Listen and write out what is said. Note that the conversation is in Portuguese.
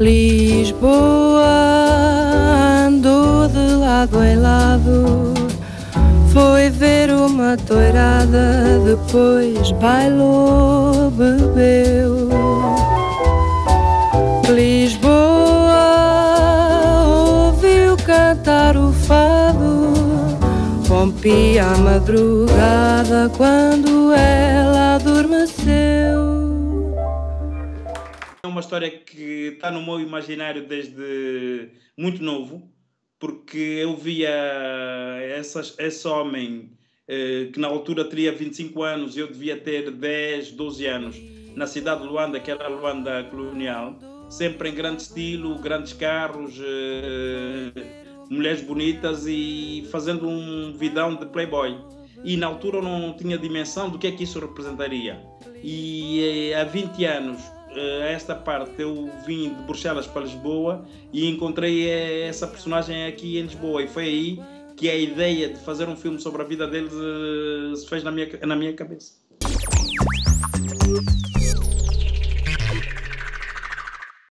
Lisboa andou de lado em lado. Foi ver uma toirada, depois bailou, bebeu. Lisboa ouviu cantar o fado, rompia a madrugada quando ela adormeceu uma história que está no meu imaginário desde muito novo, porque eu via essas, esse homem eh, que na altura teria 25 anos, eu devia ter 10, 12 anos, na cidade de Luanda, que era a Luanda colonial, sempre em grande estilo, grandes carros, eh, mulheres bonitas e fazendo um vidão de playboy. E na altura eu não tinha dimensão do que é que isso representaria. E eh, há 20 anos esta parte eu vim de Bruxelas para Lisboa e encontrei eh, essa personagem aqui em Lisboa e foi aí que a ideia de fazer um filme sobre a vida deles uh, se fez na minha, na minha cabeça.